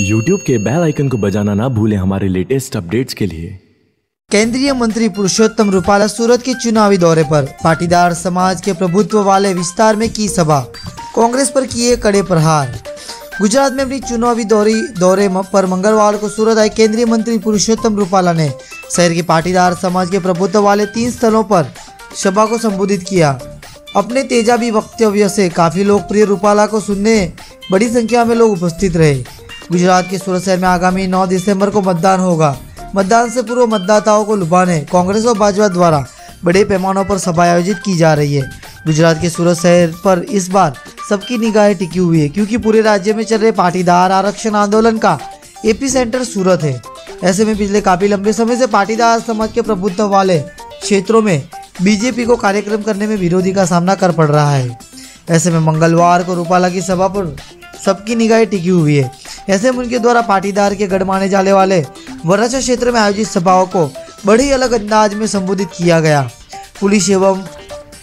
YouTube के bell icon को बजाना ना भूलें हमारे लेटेस्ट अपडेट्स के लिए। केंद्रीय मंत्री पुरुषोत्तम रूपाला सूरत के चुनावी दौरे पर, पाटीदार समाज के प्रभुत्व वाले विस्तार में की सभा, कांग्रेस पर किए कड़े प्रहार। गुजरात में अपनी चुनावी दौरी, दौरे पर मंगलवार को सूरत आए केंद्रीय मंत्री पुरुषोत्तम रूपाला ने शहर के पाटीदार समाज के प्रभुत्व वाले तीन स्थलों पर सभा को संबोधित किया। अपने तेजाबी वक्तव्य से काफ़ी लोकप्रिय रूपाला को सुनने, बड़ी संख्या में लोग उपस्थित रहे। गुजरात के सूरत शहर में आगामी 9 दिसंबर को मतदान होगा। मतदान से पूर्व मतदाताओं को लुभाने कांग्रेस और भाजपा द्वारा बड़े पैमानों पर सभा आयोजित की जा रही है। गुजरात के सूरत शहर पर इस बार सबकी निगाहें टिकी हुई है, क्योंकि पूरे राज्य में चल रहे पाटीदार आरक्षण आंदोलन का एपी सेंटर सूरत है। ऐसे में पिछले काफ़ी लंबे समय से पाटीदार समाज के प्रभुत्व वाले क्षेत्रों में बीजेपी को कार्यक्रम करने में विरोधी का सामना कर पड़ रहा है। ऐसे में मंगलवार को रूपाला की सभा पर सबकी निगाहें टिकी हुई है। ऐसे में उनके द्वारा पाटीदार के गढ़ माने जाने वाले वराछा क्षेत्र में आयोजित सभाओं को बड़ी अलग अंदाज में संबोधित किया गया। पुलिस एवं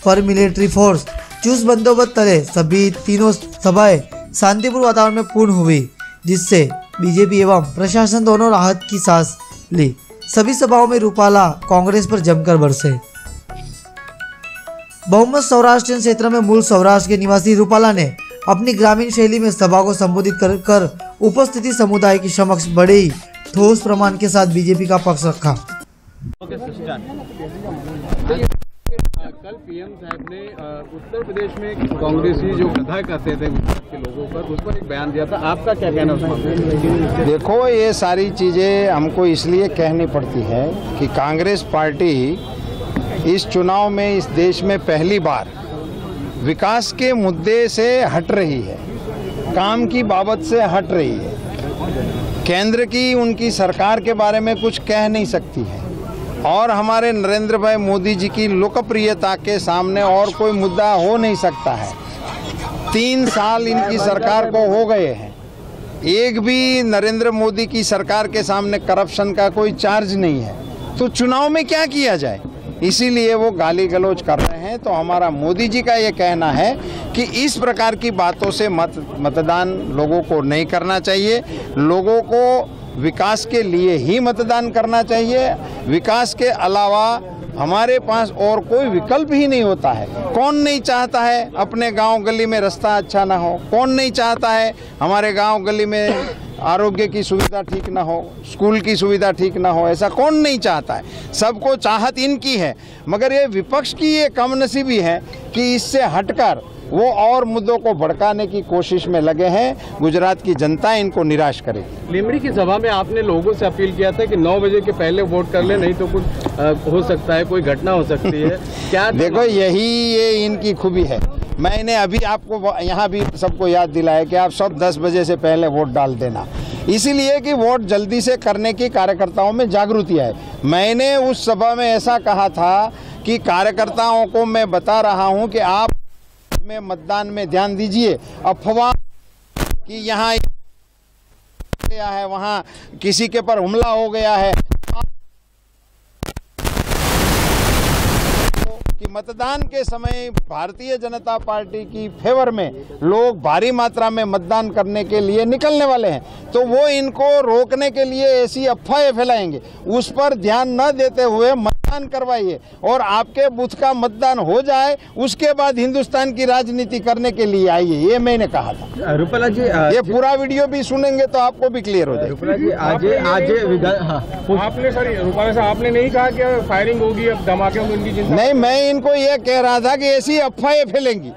पर मिलिट्री फोर्स चुस्त बंदोबस्त तले सभी तीनों सभाएँ शांतिपूर्ण वातावरण में पूर्ण हुई जिससे बीजेपी एवं प्रशासन दोनों राहत की सांस ली। सभी सभाओं में रूपाला कांग्रेस पर जमकर बरसे। बहुमत सौराष्ट्र क्षेत्र में मूल सौराष्ट्र के निवासी रूपाला ने अपनी ग्रामीण शैली में सभा को संबोधित कर, कर उपस्थिति समुदाय के समक्ष बड़े ही ठोस प्रमाण के साथ बीजेपी का पक्ष रखा। कल पीएम साहब ने उत्तर प्रदेश में कांग्रेसी जो कथा करते थे के लोगों पर उस पर एक बयान दिया था। आपका क्या कहना है उस देखो ये सारी चीज़ें हमको इसलिए कहनी पड़ती है कि कांग्रेस पार्टी इस चुनाव में इस देश में पहली बार विकास के मुद्दे से हट रही है। काम की बाबत से हट रही है। केंद्र की उनकी सरकार के बारे में कुछ कह नहीं सकती है। और हमारे नरेंद्र भाई मोदी जी की लोकप्रियता के सामने और कोई मुद्दा हो नहीं सकता है। तीन साल इनकी सरकार को हो गए हैं। एक भी नरेंद्र मोदी की सरकार के सामने करप्शन का कोई चार्ज नहीं है। तो चुनाव में क्या किया जाए? इसीलिए वो गाली गलौज कर रहे हैं। तो हमारा मोदी जी का ये कहना है कि इस प्रकार की बातों से मत, मतदान लोगों को नहीं करना चाहिए। लोगों को विकास के लिए ही मतदान करना चाहिए। विकास के अलावा हमारे पास और कोई विकल्प ही नहीं होता है। कौन नहीं चाहता है अपने गाँव गली में रास्ता अच्छा ना हो? कौन नहीं चाहता है हमारे गाँव गली में आरोग्य की सुविधा ठीक ना हो? स्कूल की सुविधा ठीक ना हो? ऐसा कौन नहीं चाहता है? सबको चाहत इनकी है। मगर ये विपक्ष की ये कम नसीबी है कि इससे हटकर वो और मुद्दों को भड़काने की कोशिश में लगे हैं। गुजरात की जनता इनको निराश करेगी लिमड़ी की सभा में आपने लोगों से अपील किया था कि 9 बजे के पहले वोट कर ले नहीं तो कुछ हो सकता है कोई घटना हो सकती है। क्या देखो यही ये इनकी खूबी है। मैंने अभी आपको यहाँ भी सबको याद दिलाया कि आप सब 10 बजे से पहले वोट डाल देना। इसीलिए कि वोट जल्दी से करने की कार्यकर्ताओं में जागृति आए मैंने उस सभा में ऐसा कहा था कि कार्यकर्ताओं को मैं बता रहा हूँ कि आप में मतदान में ध्यान दीजिए। अफवाह कि यहाँ गया है, वहाँ किसी के पर हमला हो गया है। कि मतदान के समय भारतीय जनता पार्टी की फेवर में लोग भारी मात्रा में मतदान करने के लिए निकलने वाले हैं। तो वो इनको रोकने के लिए ऐसी अफवाहें फैलाएँगे। उस पर ध्यान न देते हुए मतदान करवाइए और आपके बूथ का मतदान हो जाए उसके बाद हिंदुस्तान की राजनीति करने के लिए आइए ये मैंने कहा था। रूपला जी ये पूरा वीडियो भी सुनेंगे तो आपको भी क्लियर हो जाए रूपाला जी आज आज हाँ आपने सर रूपाला साहब आपने नहीं कहा कि फायरिंग होगी अब धमाके होंगे नहीं मैं इनको ये कह रहा था कि ऐसी अफवाहें फैलेंगी।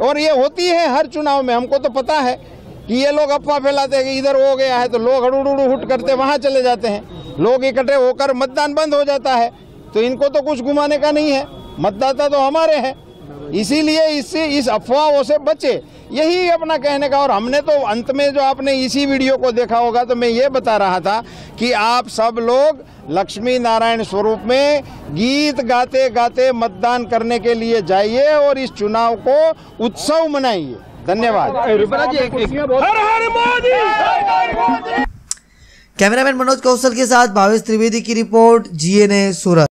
और ये होती है हर चुनाव में हमको तो पता है कि ये लोग अफवाह फैलाते हैं कि इधर हो गया है तो लोग हड़ुड़ हुट करते वहाँ चले जाते हैं। लोग इकट्ठे होकर मतदान बंद हो जाता है। तो इनको तो कुछ घुमाने का नहीं है। मतदाता तो हमारे हैं। इसीलिए इससे इस अफवाहों से बचे। यही अपना कहने का और हमने तो अंत में जो आपने इसी वीडियो को देखा होगा तो मैं ये बता रहा था कि आप सब लोग लक्ष्मी नारायण स्वरूप में गीत गाते गाते मतदान करने के लिए जाइए और इस चुनाव को उत्सव मनाइए। धन्यवाद। कैमरामैन मनोज कौशल के साथ भावेश त्रिवेदी की रिपोर्ट जीएनए सूरत।